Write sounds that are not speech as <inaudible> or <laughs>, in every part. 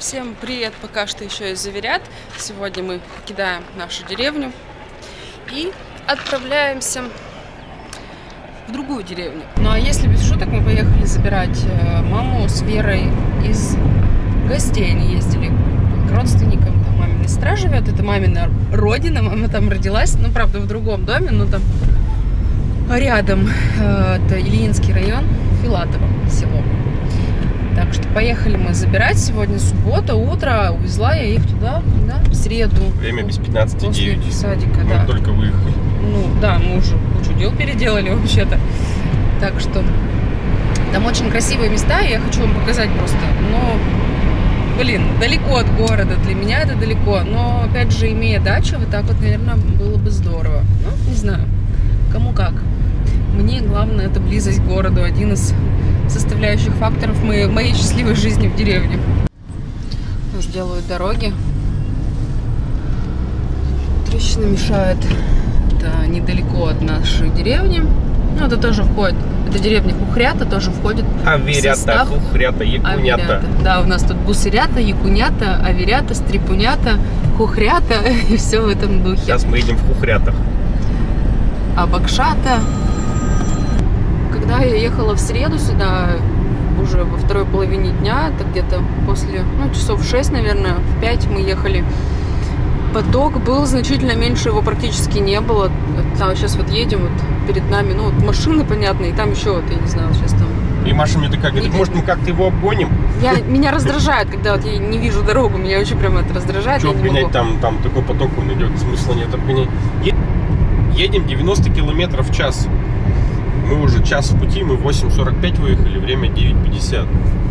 Всем привет, пока что еще из Заверят. Сегодня мы покидаем нашу деревню и отправляемся в другую деревню. Ну а если без шуток, мы поехали забирать э, маму с Верой из гостей. Они ездили к родственникам, там мамина сестра живет, это мамина родина, мама там родилась, ну правда в другом доме, но там рядом, э, это Ильинский район, Филатово село. Так что поехали мы забирать. Сегодня суббота, утро. Увезла я их туда, да, в среду. Время без 15 После 9. садика, Мы да. только выехали. Ну, да, мы уже кучу дел переделали <laughs> вообще-то. Так что там очень красивые места, и я хочу вам показать просто. Но, блин, далеко от города, для меня это далеко. Но, опять же, имея дачу, вот так вот, наверное, было бы здорово. Ну, не знаю, кому как. Мне главное это близость к городу, один из составляющих факторов моей, моей счастливой жизни в деревне. У нас делают дороги. Трещины мешают. Это недалеко от нашей деревни. Ну, это тоже входит. Это деревня Хухрята тоже входит Аверята, Состав. Хухрята, Якунята. Аверята. Да, у нас тут бусырята, якунята, аверята, стрипунята, хухрята <laughs> и все в этом духе. Сейчас мы едем в Хухрятах. Абакшата. Когда я ехала в среду сюда, уже во второй половине дня, это где-то после, ну, часов 6, наверное, в 5 мы ехали, поток был значительно меньше, его практически не было. Там сейчас вот едем, вот перед нами, ну, вот машины, понятно, и там еще, вот, я не знаю, сейчас там И Маша мне такая говорит, может мы как-то его обгоним? я, меня раздражает, когда вот я не вижу дорогу, меня очень прям это раздражает. Что не могу. обгонять, там, там такой поток он идет, смысла нет обгонять. Едем 90 километров в час. Мы уже час в пути, мы в 8.45 выехали, время 9.50.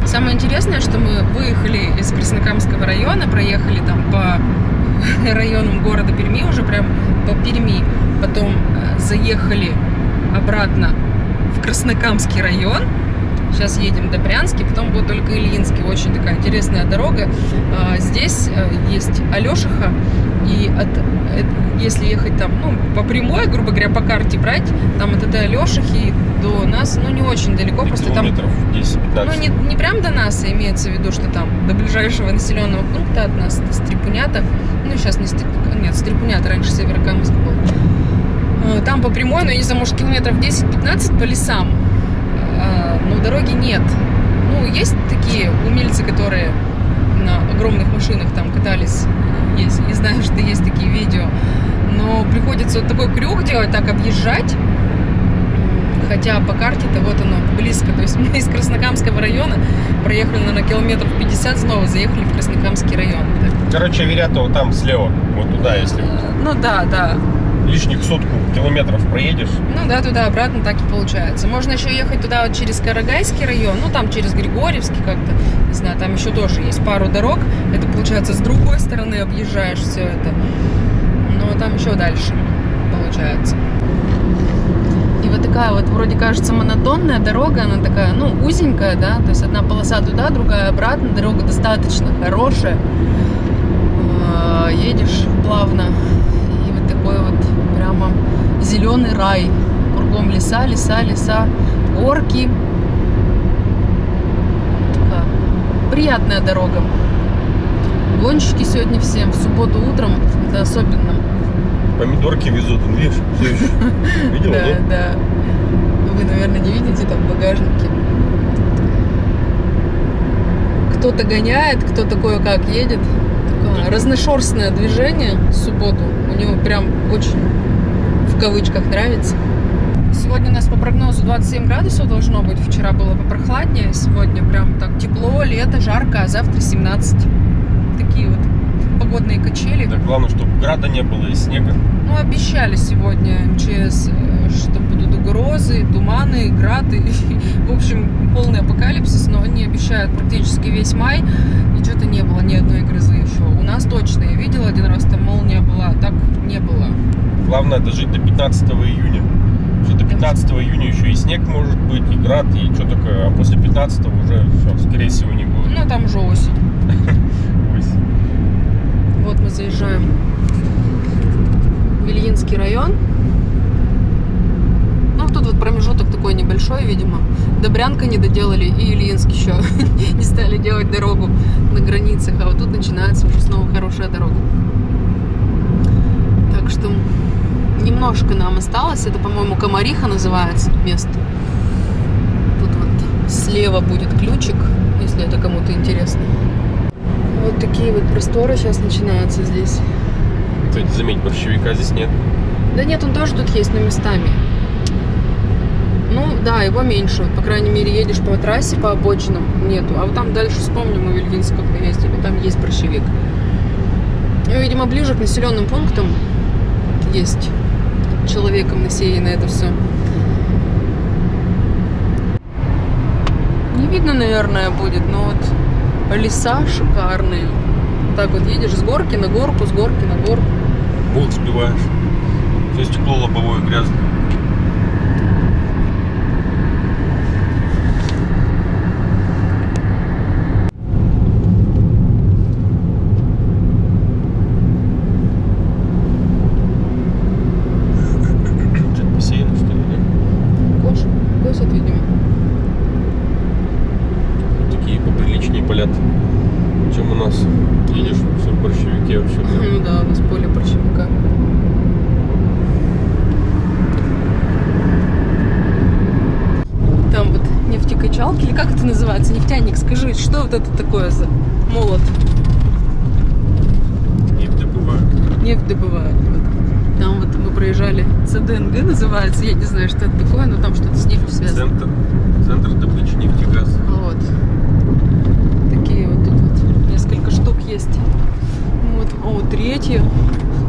Самое интересное, что мы выехали из Краснокамского района, проехали там по <laughs> районам города Перми, уже прям по Перми, потом э, заехали обратно в Краснокамский район, Сейчас едем до Брянски, потом будет только Ильинский. Очень такая интересная дорога. А, Здесь э, есть Алешиха, и от, э, если ехать там, ну, по прямой, грубо говоря, по карте брать, там от этой Алешихи до нас, ну, не очень далеко, просто там Километров 10-15. ну, не, не прям до нас, а имеется в виду, что там до ближайшего населенного пункта от нас, до Стрипунята. Ну, сейчас не Стрип- нет, Стрипунята, раньше Северокамск был. Э, Там по прямой, ну, я не знаю, может, километров 10-15 по лесам. Э, Но дороги нет. Ну, есть такие умельцы, которые на огромных машинах там катались. Есть, и знаю, что есть такие видео. Но приходится вот такой крюк делать, так объезжать. Хотя по карте-то вот оно близко. То есть мы из Краснокамского района проехали, наверное, километров 50, снова заехали в Краснокамский район. Так. Короче, Аверята вот там слева, вот туда, если Ну да, да. Лишних сотку километров проедешь. Ну да, туда-обратно так и получается. Можно еще ехать туда вот через Карагайский район, ну там через Григорьевский как-то, не знаю, там еще тоже есть пару дорог. Это получается с другой стороны объезжаешь все это. Но там еще дальше получается. И вот такая вот вроде кажется монотонная дорога, она такая, ну, узенькая, да, то есть одна полоса туда, другая обратно, дорога достаточно хорошая. Э, Едешь плавно, и вот такой вот прямо зеленый рай. Кругом леса, леса, леса, горки. Такая приятная дорога. Гонщики сегодня все в субботу утром, это особенно. Помидорки везут, ну, видишь. <laughs> Видела, Да, да? да. Вы, наверное, не видите там в багажнике. Кто-то гоняет, кто-то кое-как едет. Такое разношерстное движение в субботу. У него прям очень в кавычках нравится. Сегодня у нас по прогнозу 27 градусов должно быть. Вчера было попрохладнее. Сегодня прям так тепло, лето, жарко, а завтра 17. Такие вот погодные качели. Так главное, чтобы града не было и снега. Ну, обещали сегодня МЧС, э, что будут угрозы, туманы, грады. <laughs> В общем, полный апокалипсис, но они обещают практически весь май. И что-то не было ни одной грозы еще. У нас точно. Я видела один раз, там молния была, а так не было. Главное дожить до 15 июня. Что до 15 июня еще и снег может быть, и град, и что такое. А после 15 уже все, скорее всего, не будет. Ну, там же осень. <laughs> Ой. Вот мы заезжаем в Ильинский район. Ну, тут вот промежуток такой небольшой, видимо. Добрянка не доделали, и Ильинск еще <laughs> не стали делать дорогу на границах. А начинается уже снова хорошая дорога. Так что немножко нам осталось. Это, по-моему, Комариха называется место. Тут вот слева будет ключик, если это кому-то интересно. Вот такие вот просторы сейчас начинаются здесь. Кстати, заметь, борщевика здесь нет. Да нет, он тоже тут есть, но местами. Ну, да, его меньше. По крайней мере, едешь по трассе, по обочинам нету. А вот там дальше, вспомню, мы в Вильгинск как ездили, там есть борщевик. И, видимо, ближе к населенным пунктам есть человеком насеяно это все. Не видно, наверное, будет, но вот леса шикарные. Так вот едешь с горки на горку, с горки на горку. Бог сбиваешь. Все стекло лобовое грязное. Что-то посеяно, что ли, да? Кош, косят, видимо. Такие поприличнее полят, чем у нас. Видишь, все в борщевике вообще. прям. Ну да, у нас поле борщевика. Там вот нефтекачалки, или как это называется? Нефтяник, скажи, что вот это такое за молот? Нефть добывают. Нефть добывают. Вот. Там вот мы проезжали, ЦДНГ называется, я не знаю, что это такое, но там что-то с нефтью связано. Центр, центр добычи нефти и газа. Вот. Такие вот тут вот несколько штук есть. Вот, о, третья.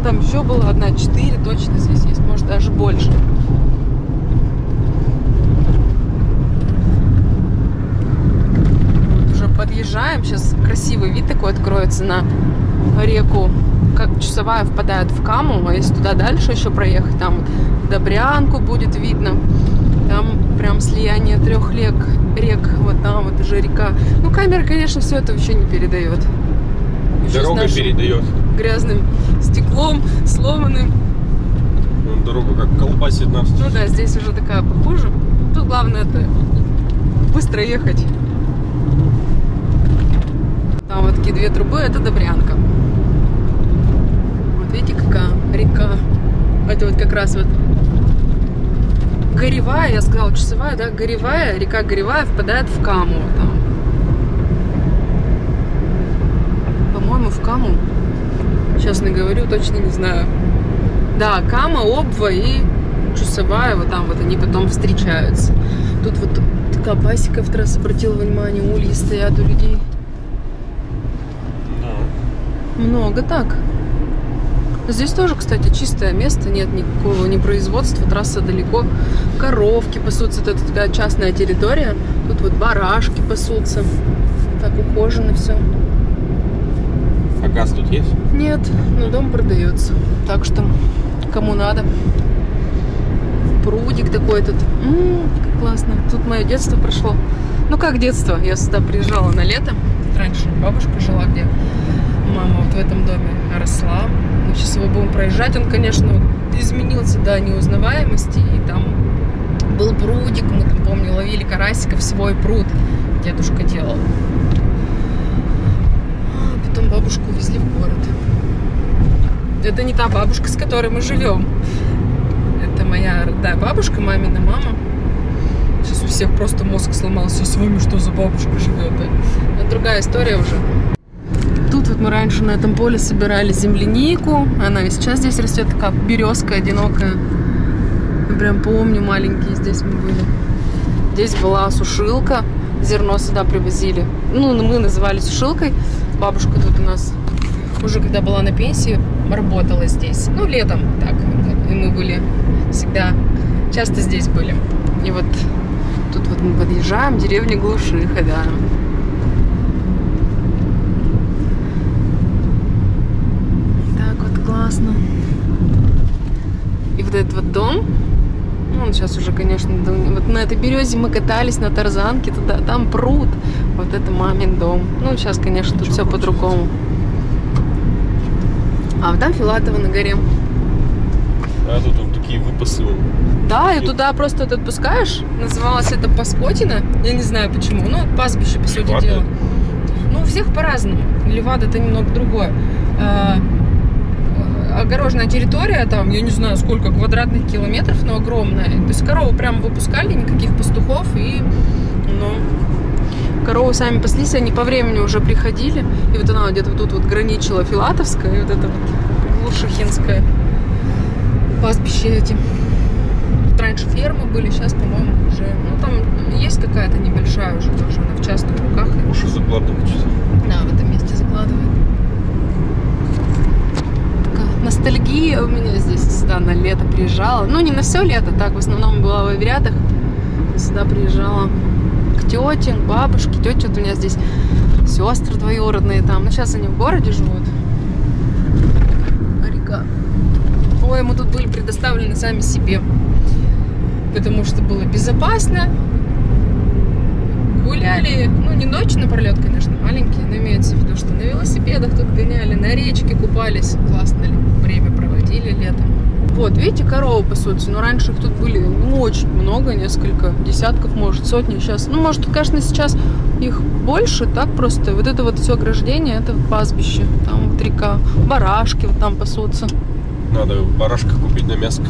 Там еще была одна, четыре точно здесь есть, может даже больше. Вот уже подъезжаем, сейчас красивый вид такой откроется на реку. Как часовая впадает в Каму, а если туда дальше еще проехать, там Добрянку будет видно. Там прям слияние трех рек, рек, вот там вот уже река. Ну, камера, конечно, все это вообще не передает. Дорога передает. Грязным стеклом, сломанным. Вон Дорога как колбасит нас. Ну да, здесь уже такая похожа. Тут главное это быстро ехать. Там вот такие две трубы, это Добрянка. Вот видите, какая река. Это вот как раз вот Горевая, я сказала, часовая, да, Горевая, река Горевая впадает в Каму. Там. По-моему, в Каму. Честно говорю, точно не знаю. Да, Кама, Обва и Чусовая, вот там вот они потом встречаются. Тут вот такая пасека в трассе обратила внимание, ульи стоят у людей. Да. Много так. Здесь тоже, кстати, чистое место, нет никакого ни производства, трасса далеко. Коровки пасутся, это такая частная территория. Тут вот барашки пасутся. Так ухожено все. А газ тут есть? Нет, но дом продается. Так что, кому надо. Прудик такой тут. М, как классно. Тут мое детство прошло. Ну как детство? Я сюда приезжала на лето. Раньше бабушка жила, где мама вот в этом доме росла. Мы сейчас его будем проезжать. Он, конечно, изменился до неузнаваемости. И там был прудик. Мы там, помню, ловили карасиков, свой пруд. Дедушка делал. А бабушку увезли в город. Это не та бабушка, с которой мы живем. Это моя родная бабушка, мамина мама. Сейчас у всех просто мозг сломался. С вами что за бабушка живет? да? Это другая история уже. Тут вот мы раньше на этом поле собирали землянику. Она и сейчас здесь растет, такая березка одинокая. Я прям помню, маленькие здесь мы были. Здесь была сушилка. Зерно сюда привозили. Ну, мы называли сушилкой. Бабушка тут у нас уже когда была на пенсии, работала здесь. Ну, летом так. И мы были всегда, часто здесь были. И вот тут вот мы подъезжаем, деревня Глушиха, да. Так вот классно. И вот этот вот дом, он сейчас уже, конечно, вот на этой березе мы катались на тарзанке туда, там пруд. Вот это мамин дом. Ну, сейчас, конечно, тут все по-другому. А вот там Филатова на горе. А тут вот такие выпасы. Да, и туда просто вот отпускаешь. Называлось это Паскотина. Я не знаю почему. Ну, пастбище, по сути дела. Ну, у всех по-разному. Левада это немного другое. Огороженная территория, там, я не знаю, сколько квадратных километров, но огромная. То есть корову прямо выпускали, никаких пастухов, и, ну, коровы сами паслись, они по времени уже приходили, и вот она где-то вот тут вот граничила Филатовская, и вот это вот Глушихинская пастбище эти. Тут раньше фермы были, сейчас, по-моему, уже, ну, там есть какая-то небольшая уже тоже, она в частных руках. Уши закладывать что-то. Да, в этом месте закладывает. Такая ностальгия у меня здесь сюда на лето приезжала. Ну, не на все лето, так, в основном была в Аверятах. Сюда приезжала к тете, к бабушке. Тетя вот у меня здесь сестры двоюродные там. Ну, сейчас они в городе живут. Река. Ой, мы тут были предоставлены сами себе. Потому что было безопасно. Гуляли, ну не ночь напролет, конечно, маленькие, но имеется в виду, что на велосипедах тут гоняли, на речке купались, ли время проводили летом. Вот, видите, коровы пасутся, но раньше их тут были ну, очень много, несколько десятков, может, сотни сейчас. Ну, может, конечно, сейчас их больше, так просто. Вот это вот все ограждение, это пастбище, там вот река, барашки вот там пасутся. Надо барашка купить на мяско.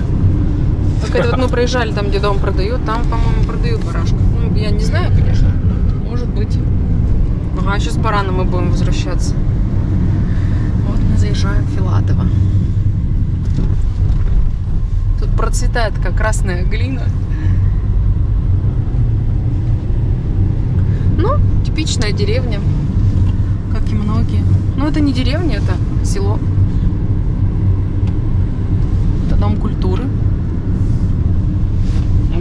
Так это вот мы проезжали там, где дом продают, там, по-моему, продают барашка. Ну, я не знаю, конечно, может быть. Ага, сейчас барана мы будем возвращаться. Вот мы заезжаем в Филатово. Тут процветает как красная глина. Ну, типичная деревня, как и многие. Но это не деревня, это село. Это дом культуры.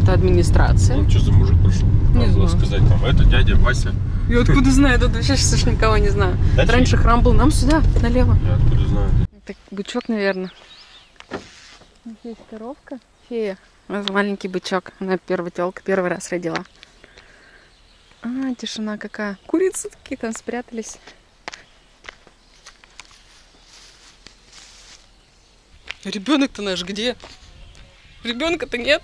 Это администрация. Ну, что за мужик пришел? Не Надо знаю. сказать там, это дядя Вася. Я откуда знаю, тут вообще сейчас никого не знаю. Дальше? Раньше храм был, нам сюда, налево. Я откуда знаю. Так, бычок, наверное. Здесь коровка. Фея. Вот маленький бычок. Она первая телка, первый раз родила. А, тишина какая. Курицы такие там спрятались. Ребенок-то наш где? Ребенка-то нет.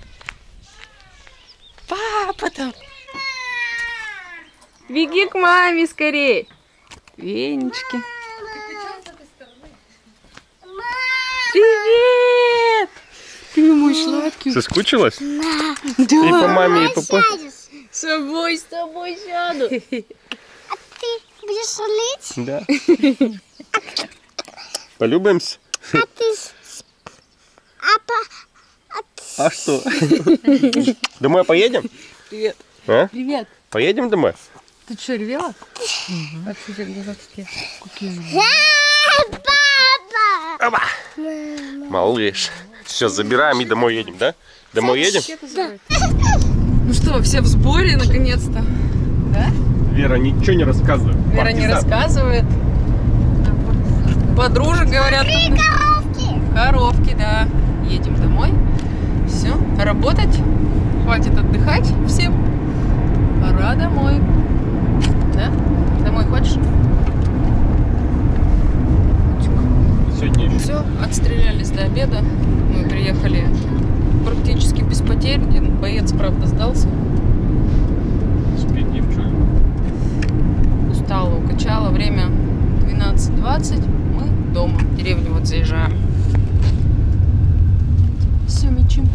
Папа там. Беги к маме скорей. Венечки. Привет! Сладкий. Соскучилась? Да. И по маме, и по папе. С собой, с тобой сяду. <laughs> Ты будешь шалить? Да. <laughs> Полюбимся? А ты... А, по... а ты- А что? <laughs> Домой поедем? Привет. А? Привет. Поедем домой? Ты что, ревела? А что у тебя глаза такие? А, папа! Малыш. Сейчас забираем и домой едем, да? Домой едем? Ну что, все в сборе наконец-то? Да? Вера ничего не рассказывает. Вера не Партизан. рассказывает. Подружек говорят. Коровки! Коровки, да. Едем домой. Все, работать. Хватит отдыхать всем. Пора домой. Да? Домой хочешь? Сегодня еще. Все, отстрелялись до обеда. Мы приехали практически без потерь. Боец, правда, сдался. Спит ни в чем. Устала, укачала. Время 12.20. Мы дома. В деревню вот заезжаем. Все, мечим.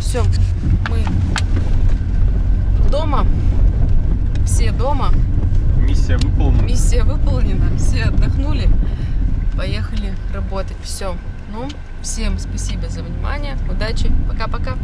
Все, мы дома. Все дома. Миссия выполнена. Миссия выполнена. Все отдохнули. Поехали работать. Все. Ну, всем спасибо за внимание. Удачи. Пока-пока.